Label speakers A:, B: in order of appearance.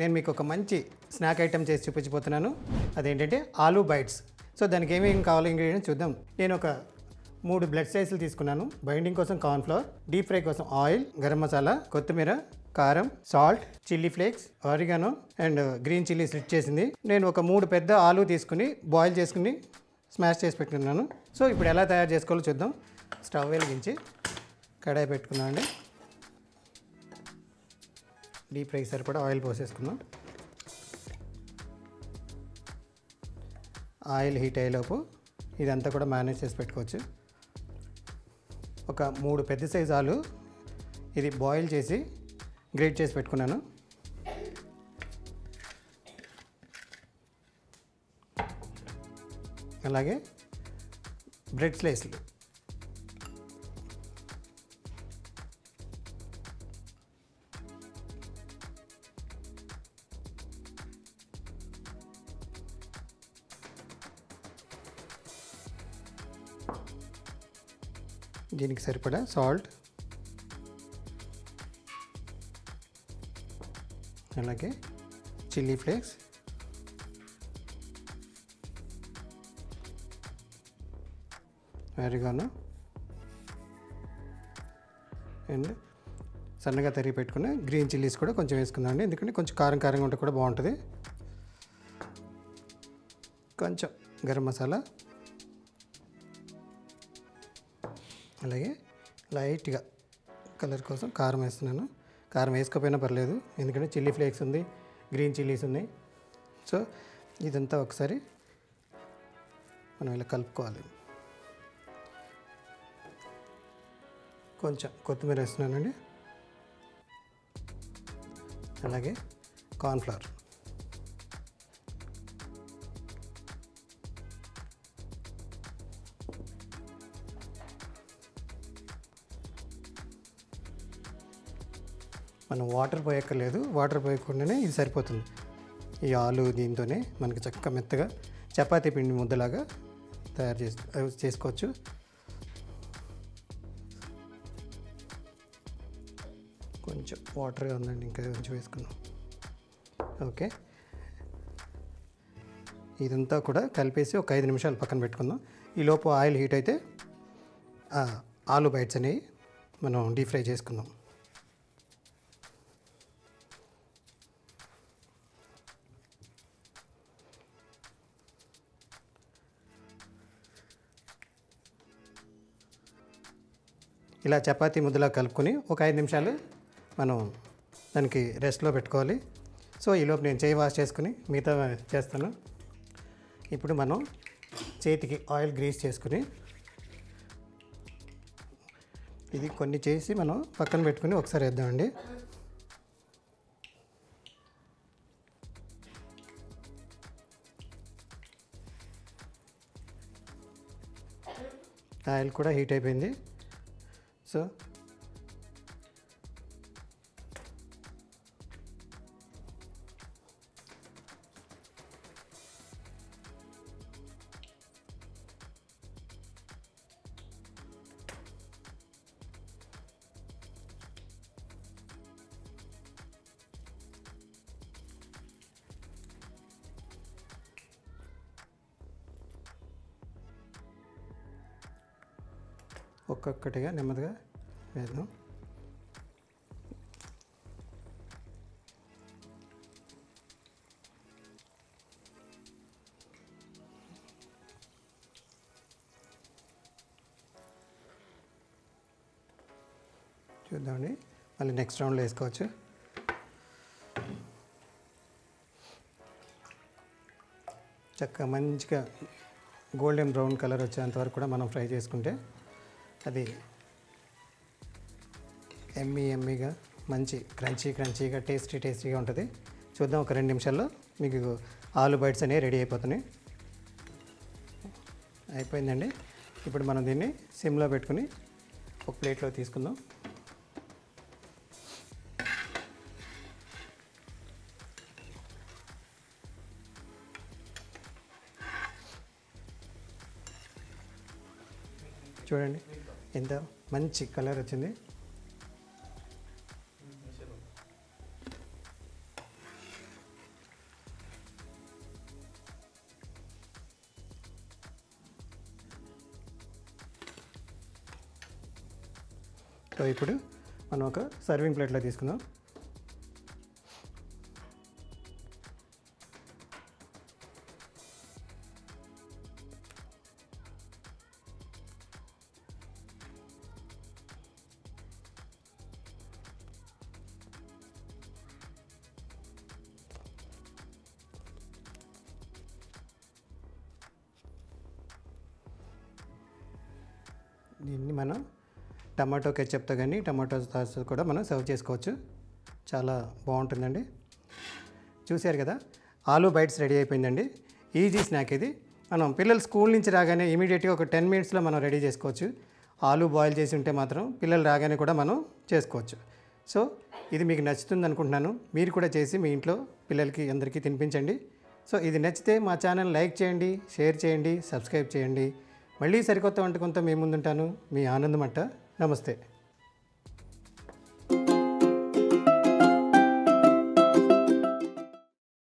A: నేను మీకు ఒక మంచి స్నాక్ ఐటెం చేసి చూపించబోతున్నాను. అదేంటంటే ఆలూ బైట్స్. సో దానికి ఏమేమి కావాలో ఇంగ్రీడియంట్స్ చూద్దాం. నేను ఒక మూడు బ్లడ్ సైజులు తీసుకున్నాను. బైండింగ్ కోసం కార్న్ఫ్లవర్ డీప్ ఫ్రై కోసం ఆయిల్ గరం మసాలా కొత్తిమీర కారం salt chilli flakes oregano and green chilli slit చేసింది. నేను ఒక మూడు పెద్ద ఆలు తీసుకుని బాయిల్ చేసుకుని స్మాష్ చేసి పెట్టుకున్నాను. సో ఇప్పుడు ఎలా తయారు చేసుకోవాలో చూద్దాం. స్టవ్ వెలిగించి కడాయి పెట్టుకున్నాను అండి డీప్ ఫ్రైకి సరిపడా ఆయిల్ పోసేసుకుందాం. ఆయిల్ హీట్ అయ్యేలోపు ఇదంతా కూడా మేనేజ్ చేసి పెట్టుకోవచ్చు. ఒక మూడు పెద్ద సైజు ఆలు ఇది బాయిల్ చేసి గ్రేట్ చేసి పెట్టుకున్నాను. అలాగే బ్రెడ్ స్లైస్లు. దీనికి సరిపడా సాల్ట్. అలాగే చిల్లీ ఫ్లేక్స్. వేరుగాను అండ్ సన్నగా తరిగి పెట్టుకుని గ్రీన్ చిల్లీస్ కూడా కొంచెం వేసుకుందాం అండి. ఎందుకంటే కొంచెం కారం కారంగా ఉంటే కూడా బాగుంటుంది. కొంచెం గరం మసాలా. అలాగే లైట్గా కలర్ కోసం కారం వేస్తున్నాను. కారం వేసుకోకపోయినా పర్లేదు. ఎందుకంటే చిల్లీ ఫ్లేక్స్ ఉంది గ్రీన్ చిల్లీస్ ఉన్నాయి. సో ఇదంతా ఒకసారి మనం ఇలా కలుపుకోవాలి. కొంచెం కొత్తిమీర వేస్తున్నానండి. అలాగే కార్న్ఫ్లవర్. మనం వాటర్ పోయక్కర్లేదు. వాటర్ పోయకుండానే ఇది సరిపోతుంది. ఈ ఆలు దీంతోనే మనకి చక్కగా మెత్తగా చపాతీ పిండి ముద్దలాగా తయారు చేసి చేసుకోవచ్చు. కొంచెం వాటర్గా ఉందండి ఇంకా కొంచెం వేసుకున్నాం ఓకే. ఇదంతా కూడా కలిపేసి ఒక ఐదు నిమిషాలు పక్కన పెట్టుకుందాం. ఈ లోపు ఆయిల్ హీట్ అయితే ఆలు బైట్స్ అనేవి మనం డీప్ ఫ్రై చేసుకుందాం. ఇలా చపాతీ ముద్దలా కలుపుకొని ఒక ఐదు నిమిషాలు మనం దానికి రెస్ట్లో పెట్టుకోవాలి. సో ఈలోపు నేను చేయి వాష్ చేసుకుని మిగతా చేస్తాను. ఇప్పుడు మనం చేతికి ఆయిల్ గ్రీస్ చేసుకుని ఇది కొన్ని చేసి మనం పక్కన పెట్టుకుని ఒకసారి వేద్దామండి. ఆయిల్ కూడా హీట్ అయిపోయింది. సో ఒక్కొక్కటిగా నెమ్మదిగా వేద్దాం. చూద్దామండి. మళ్ళీ నెక్స్ట్ రౌండ్లో వేసుకోవచ్చు. చక్కగా మంచిగా గోల్డెన్ బ్రౌన్ కలర్ వచ్చేంత వరకు కూడా మనం ఫ్రై చేసుకుంటే అది ఎమ్మీ ఎమ్మీగా మంచి క్రంచీ క్రంచీగా టేస్టీ టేస్టీగా ఉంటుంది. చూద్దాం ఒక రెండు నిమిషాల్లో మీకు ఆలు బైట్స్ అనేవి రెడీ అయిపోతున్నాయి. అయిపోయిందండి. ఇప్పుడు మనం దీన్ని సిమ్లో పెట్టుకుని ఒక ప్లేట్లో తీసుకుందాం. చూడండి. ఎంత మంచి కలర్ వచ్చింది? సో ఇప్పుడు మనం ఒక సర్వింగ్ ప్లేట్లో తీసుకుందాం. దీన్ని మనం టమాటో కెచప్తో కానీ టమాటో సాస్ కూడా మనం సర్వ్ చేసుకోవచ్చు. చాలా బాగుంటుందండి. చూశారు కదా ఆలూ బైట్స్ రెడీ అయిపోయిందండి. ఈజీ స్నాక్ ఇది. మనం పిల్లలు స్కూల్ నుంచి రాగానే ఇమీడియట్గా ఒక టెన్ మినిట్స్లో మనం రెడీ చేసుకోవచ్చు. ఆలూ బాయిల్ చేసి ఉంటే మాత్రం పిల్లలు రాగానే కూడా మనం చేసుకోవచ్చు. సో ఇది మీకు నచ్చుతుంది అనుకుంటున్నాను. మీరు కూడా చేసి మీ ఇంట్లో పిల్లలకి అందరికీ తినిపించండి. సో ఇది నచ్చితే మా ఛానల్ లైక్ చేయండి షేర్ చేయండి సబ్స్క్రైబ్ చేయండి. మళ్ళీ సరికొత్త వంటకంతో మీ ముందుంటాను. మీ ఆనందమంట నమస్తే.